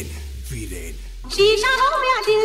Viren, Viren. Și șarobia din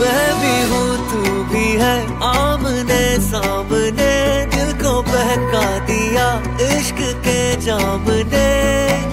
मैं भी हूँ, तू भी है। आमने सामने दिल को बहका दिया इश्क के जाम ने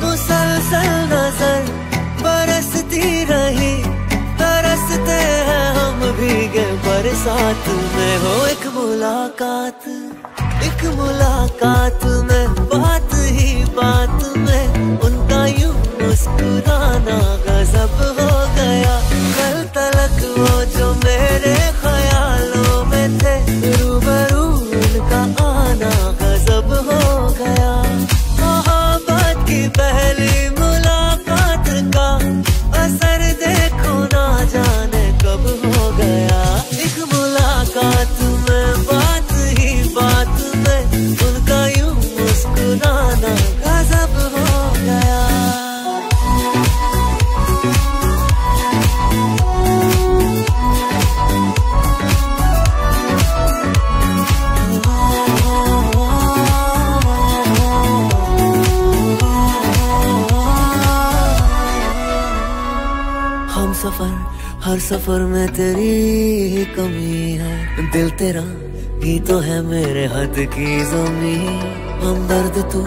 मुसलसल नज़र बरसती रही, बरसते हैं हम भीगे बरसात में। हो एक मुलाकात एक मुलाकात में, बात ही बात में। उनका यूँ मुस्कुराना सफ़र, हर सफ़र में तेरी कमी है। दिल तेरा ही तो है मेरे हद की जमी हम दर्द तू,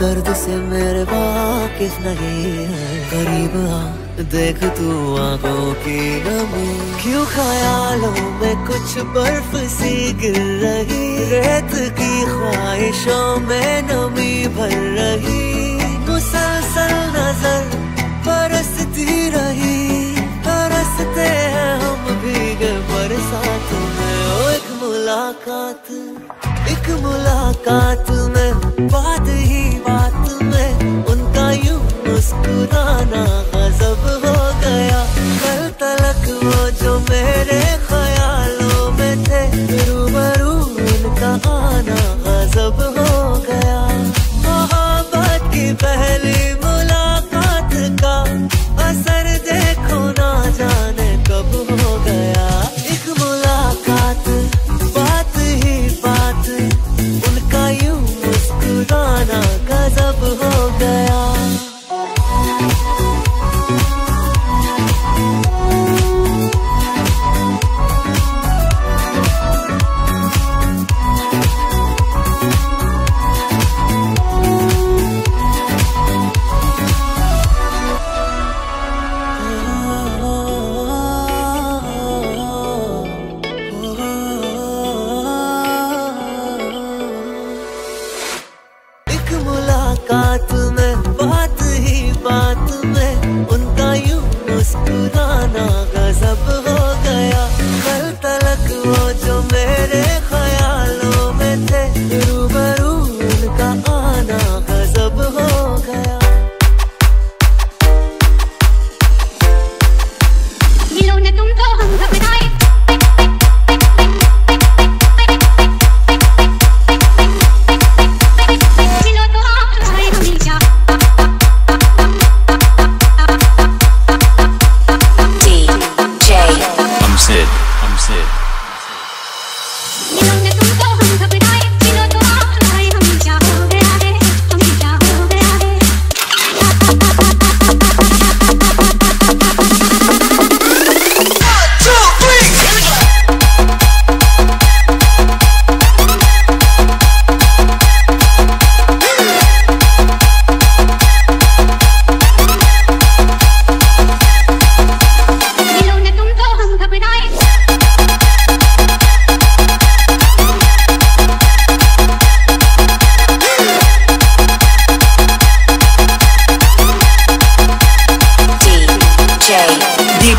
दर्द से मेरे वाकिफ नहीं है। करीब आ, देख तू आँखों की नमी। क्यों ख्यालों में कुछ बर्फ़ सी गिर रही? रेत की ख्वाहिशों में नमी भर रही। मुसलसल नज़र बरसती रही। मुलाकात एक मुलाकात में बात ही बात मुलाकात में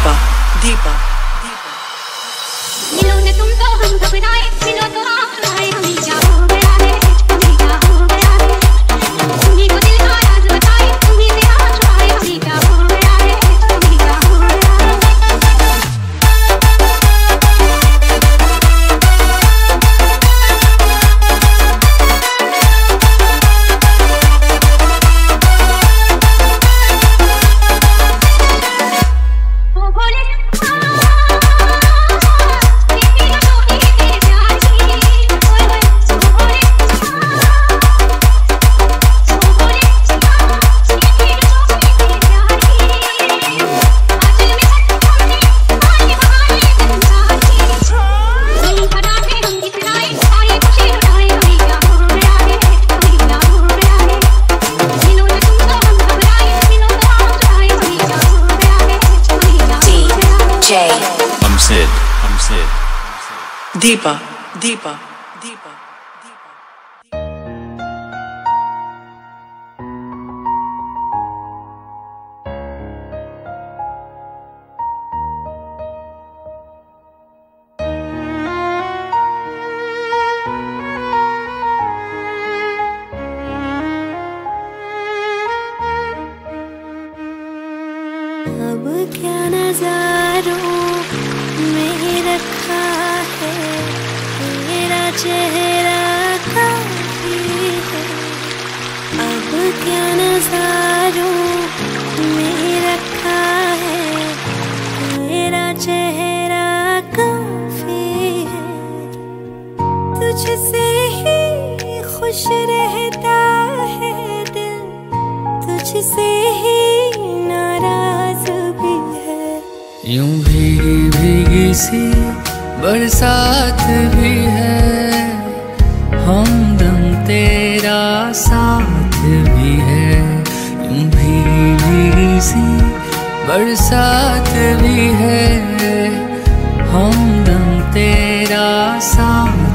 Nova. दीपा दीपा दीपा अब क्या नजारों में रखा चेहरा काफ़ी है। अब क्या नजारों में रखा है? मेरा चेहरा काफ़ी है। तुझसे ही खुश रहता है दिल। तुझसे ही नाराज़ भी है। यूँ भीगी भीगी सी बरसात भी है। हम दम तेरा साथ भी है। यूँ भीगी सी बरसात भी है। हम दम तेरा साथ